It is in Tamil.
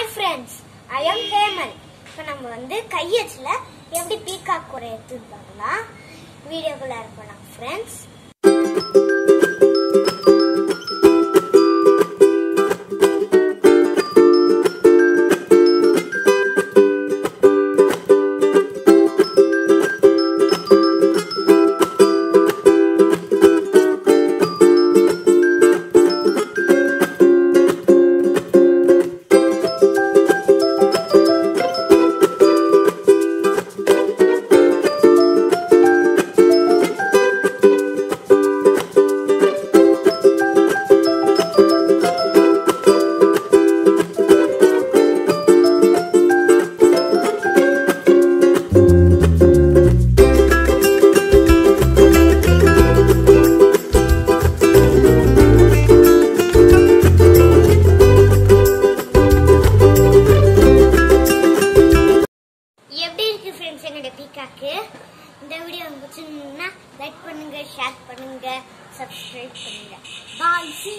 Hi friends I am Hemal இப்போ நம்ம வந்து கையச்சில் எப்படி பீகாக் குறை எடுத்துருப்பாங்களா வீடியோக்குள்ளே வீடியோக்குள்ள இருக்கலாம் ஃப்ரெண்ட்ஸ் ஃப்ரெண்ட்ஸ் என்னோட பீகாக்கு இந்த வீடியோ பிடிச்சிருந்தா லைக் பண்ணுங்க ஷேர் பண்ணுங்க சப்ஸ்கிரைப் பண்ணுங்க. Bye see